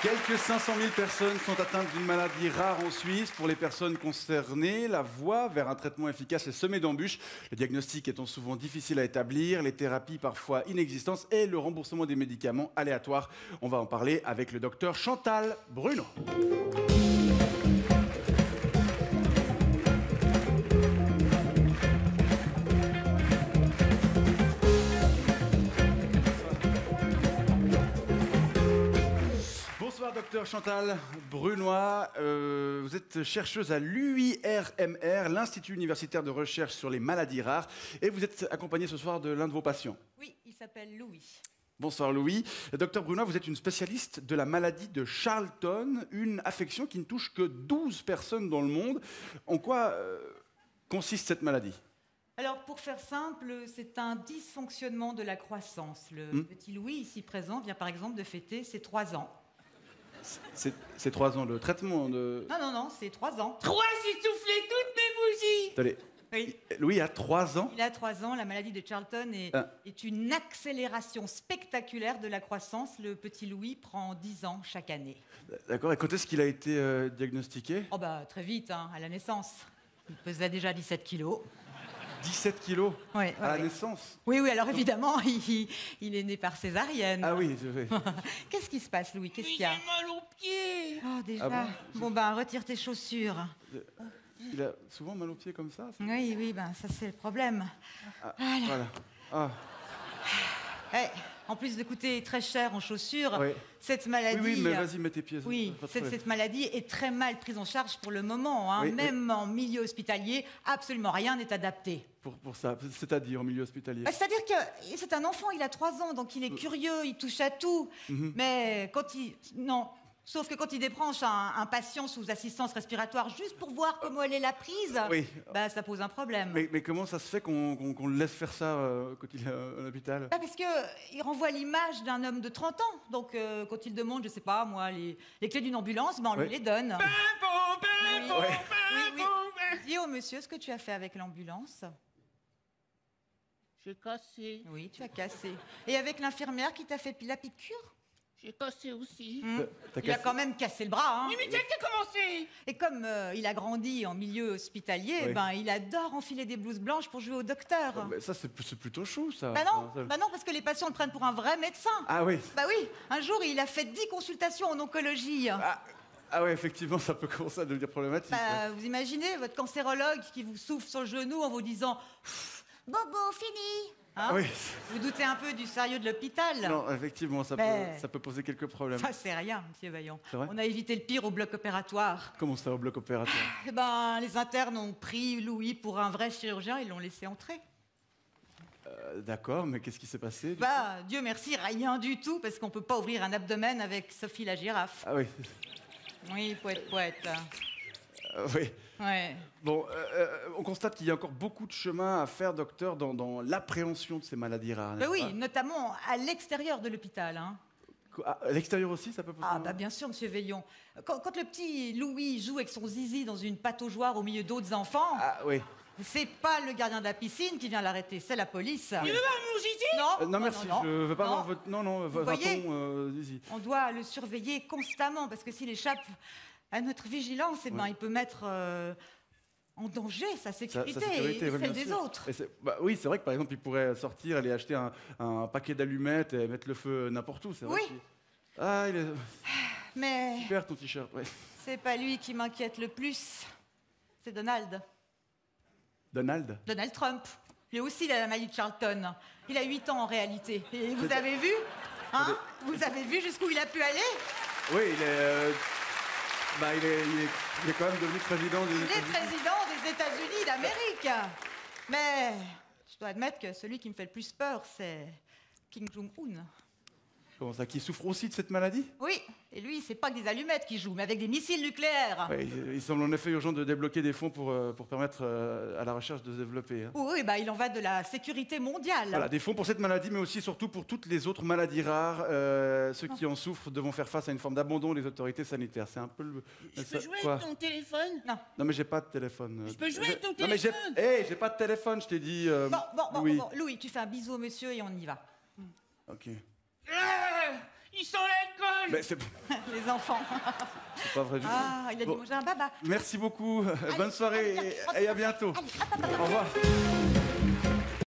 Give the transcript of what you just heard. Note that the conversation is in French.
Quelques 500 000 personnes sont atteintes d'une maladie rare en Suisse. Pour les personnes concernées, la voie vers un traitement efficace est semée d'embûches. Le diagnostic étant souvent difficile à établir, les thérapies parfois inexistantes et le remboursement des médicaments aléatoires. On va en parler avec le docteur Chantal Bruno. Docteur Chantal Brunois, Euh, vous êtes chercheuse à l'UIRMR, l'Institut universitaire de recherche sur les maladies rares, et vous êtes accompagnée ce soir de l'un de vos patients. Oui, il s'appelle Louis. Bonsoir Louis. Docteur Brunois, vous êtes une spécialiste de la maladie de Charlton, une affection qui ne touche que 12 personnes dans le monde. En quoi euh, consiste cette maladie? Alors, pour faire simple, c'est un dysfonctionnement de la croissance. Le Hmm. petit Louis, ici présent, vient par exemple de fêter ses trois ans. C'est trois ans de traitement de... Non, non, non, c'est trois ans. Trois, j'ai soufflé toutes mes bougies Attendez, Oui. Louis a trois ans Il a trois ans, la maladie de Charlton est, Ah. est une accélération spectaculaire de la croissance. Le petit Louis prend 10 ans chaque année. D'accord, et quand est-ce qu'il a été euh, diagnostiqué? Oh bah très vite, hein, à la naissance. Il pesait déjà 17 kilos. 17 kilos Ouais, à la naissance Oui, oui, alors évidemment, il, il est né par césarienne. Ah oui, je vais. Qu'est-ce qui se passe, Louis? Qu'est-ce Mais qu'il y a? j'ai mal aux pieds Oh, déjà. Ah bon bon, ben, retire tes chaussures. Il a souvent mal aux pieds comme ça ça? Oui, oui, ben, ça, c'est le problème. Voilà. Voilà. Ah, Eh, en plus de coûter très cher en chaussures, Oui. cette maladie. oui, mais vas-y, mets tes pieds. Oui, cette, maladie est très mal prise en charge pour le moment. hein. Oui. Même en milieu hospitalier, absolument rien n'est adapté. Pour, pour ça, c'est-à-dire au milieu hospitalier. Bah, C'est-à-dire que c'est un enfant, il a trois ans, donc il est curieux, il touche à tout. Mhm. Mais quand il... Non, sauf que quand il débranche un, un patient sous assistance respiratoire juste pour voir comment elle est la prise, Oui. bah, ça pose un problème. Mais, mais comment ça se fait qu'on le laisse faire ça euh, quand il est à l'hôpital? Bah, parce qu'il renvoie l'image d'un homme de 30 ans. Donc euh, quand il demande, je sais pas moi, les, les clés d'une ambulance, ben, on Oui. lui les donne. Oui, Dis au monsieur ce que tu as fait avec l'ambulance. J'ai cassé, Oui, tu as cassé. Et avec l'infirmière qui t'a fait la piqûre? J'ai cassé aussi. T'as Il a quand même cassé le bras. hein. Oui, mais commencé Et comme euh, il a grandi en milieu hospitalier, Oui. ben, il adore enfiler des blouses blanches pour jouer au docteur. Ah, mais ça, c'est c'est plutôt chou, ça. Bah non, Ça- bah non, parce que les patients le prennent pour un vrai médecin. Ah oui. Bah oui, un jour il a fait 10 consultations en oncologie. Ah, ah ouais, effectivement, ça peut commencer à devenir problématique. ouais. Bah, vous imaginez votre cancérologue qui vous souffle sur le genou en vous disant Bobo, fini Hein oui. Vous doutez un peu du sérieux de l'hôpital Non, effectivement, ça, Mais- peut, ça peut poser quelques problèmes. Ça, c'est rien, monsieur Vaillant. C'est vrai On a évité le pire au bloc opératoire. Comment ça au bloc opératoire Eh ben, les internes ont pris Louis pour un vrai chirurgien et l'ont laissé entrer. Euh, D'accord, mais qu'est-ce qui s'est passé Bah, Dieu merci, rien du tout, parce qu'on peut pas ouvrir un abdomen avec Sophie la girafe. Ah oui. Oui, poète, poète. Euh, oui. Ouais. Bon, euh, euh, on constate qu'il y a encore beaucoup de chemin à faire, docteur, dans, dans l'appréhension de ces maladies rares. Bah n'est-ce oui, pas? notamment à l'extérieur de l'hôpital. Hein. À l'extérieur aussi, ça peut poser Ah, bah bien sûr, monsieur Veillon. Quand, quand le petit Louis joue avec son zizi dans une pataugeoire au milieu d'autres enfants, Ah oui. c'est pas le gardien de la piscine qui vient l'arrêter, c'est la police. Tu veux pas mon zizi? Non, Euh, non, merci, non, je veux pas non. avoir votre. Non, non, va- voyez va-t-on, euh, Zizi On doit le surveiller constamment parce que s'il échappe à notre vigilance, eh ben, Ouais. il peut mettre euh, en danger sa sécurité, sa sécurité, et celle des autres. Et bah oui, c'est vrai que par exemple, il pourrait sortir, aller acheter un, un paquet d'allumettes et mettre le feu n'importe où. c'est vrai Oui. Ah, il est Mais super ton t-shirt. ouais. c'est pas lui qui m'inquiète le plus, c'est Donald. Donald? Donald Trump. Lui aussi, il a la de Charlton. Il a 8 ans en réalité. Et vous avez vu Hein? Vous avez vu jusqu'où il a pu aller? Oui, il est. euh, bah, il est, il est, il est quand même devenu président des Il est États-Unis. président des États-Unis d'Amérique. Mais je dois admettre que celui qui me fait le plus peur, c'est Kim Jong-un. Comment ça Qui souffre aussi de cette maladie Oui, et lui, c'est pas que des allumettes qu'il joue, mais avec des missiles nucléaires. Ouais, il, il semble en effet urgent de débloquer des fonds pour, euh, pour permettre euh, à la recherche de se développer. hein. Oui, bah, il en va de la sécurité mondiale. Voilà, des fonds pour cette maladie, mais aussi surtout pour toutes les autres maladies rares. Euh, ceux qui en souffrent devront faire face à une forme d'abandon des autorités sanitaires. C'est un peu le. Je ça- peux jouer quoi avec ton téléphone? Non. Non, mais j'ai pas de téléphone. Je peux jouer avec ton Non, mais j'ai. téléphone? Hé, j'ai pas de téléphone, je t'ai dit. euh, Bon, bon, bon, oui. bon, Louis, tu fais un bisou au monsieur et on y va. Ok. Ah, Il sent l'alcool c'est Les enfants. c'est pas vrai du tout. Ah, il a dû Bon. manger un baba. Merci beaucoup. Bonne soirée et à bientôt. Au revoir.